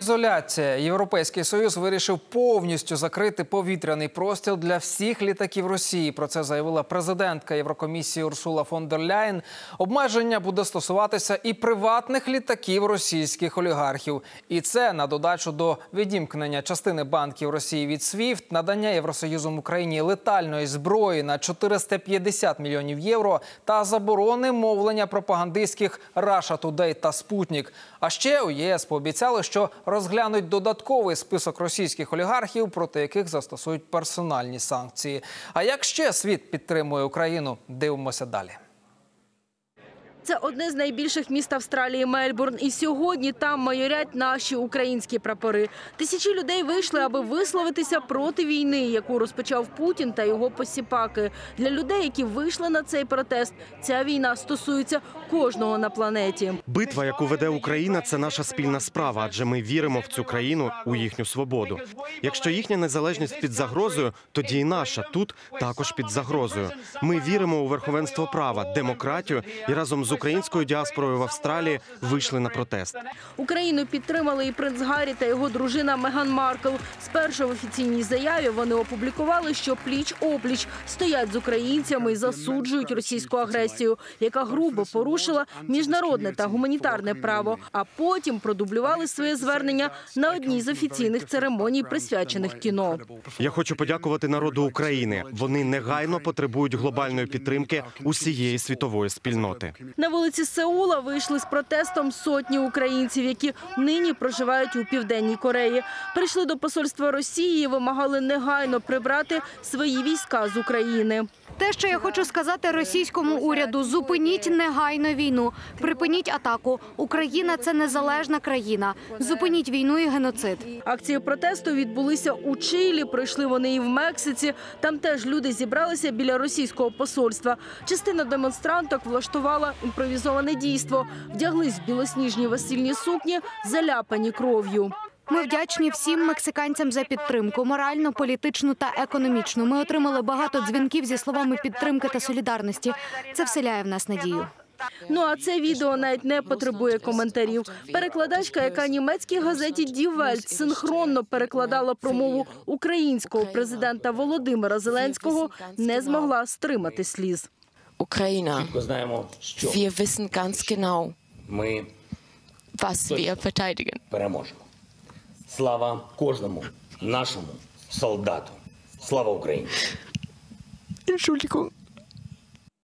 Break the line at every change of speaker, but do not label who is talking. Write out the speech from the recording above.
Ізоляція. Європейський союз вирішив повністю закрити повітряний простір для всіх літаків Росії. Про це заявила президентка Єврокомісії Урсула фон дер Ляєн. Обмеження буде стосуватися і приватних літаків російських олігархів. І це на додачу до відімкнення частини банків Росії від СВІФТ, надання Євросоюзом Україні летальної зброї на 450 мільйонів євро та заборони мовлення пропагандистських Russia Today та Спутник. А ще у ЄС пообіцяли, що розглянуть додатковий список російських олігархів, проти яких застосують персональні санкції. А як ще світ підтримує Україну? Дивимося далі.
Це одне з найбільших міст Австралії Мельбурн. І сьогодні там майорять наші українські прапори. Тисячі людей вийшли, аби висловитися проти війни, яку розпочав Путін та його посіпаки. Для людей, які вийшли на цей протест, ця війна стосується кожного на планеті.
Битва, яку веде Україна, це наша спільна справа, адже ми віримо в цю країну у їхню свободу. Якщо їхня незалежність під загрозою, тоді і наша тут також під загрозою. Ми віримо у верховенство права, демократію і разом з українською діаспорою в Австралії вийшли на протест.
Україну підтримали і принц Гаррі та його дружина Меган Маркл. Спершу в офіційній заяві вони опублікували, що пліч опліч стоять з українцями і засуджують російську агресію, яка грубо порушила міжнародне та гуманітарне право. А потім продублювали своє звернення на одній з офіційних церемоній, присвячених кіно.
Я хочу подякувати народу України. Вони негайно потребують глобальної підтримки усієї світової спільноти.
На вулиці Сеула вийшли з протестом сотні українців, які нині проживають у південній Кореї. Прийшли до посольства Росії і вимагали негайно прибрати свої війська з України.
Те, що я хочу сказати російському уряду: зупиніть негайно війну, припиніть атаку. Україна це незалежна країна. Зупиніть війну і геноцид.
Акції протесту відбулися у Чилі. Пройшли вони і в Мексиці. Там теж люди зібралися біля російського посольства. Частина демонстранток влаштувала імпровізоване дійство. Вдяглись в білосніжні весільні сукні, заляпані кров'ю.
Ми вдячні всім мексиканцям за підтримку моральну, політичну та економічну. Ми отримали багато дзвінків зі словами підтримки та солідарності. Це вселяє в нас надію.
Ну а це відео навіть не потребує коментарів. Перекладачка, яка німецькій газеті Die Welt синхронно перекладала промову українського президента Володимира Зеленського, не змогла стримати сліз.
Що
Wir wissen ganz genau, was wir verteidigen.
Слава кожному нашому солдату. Слава Україні!
Entschuldigung.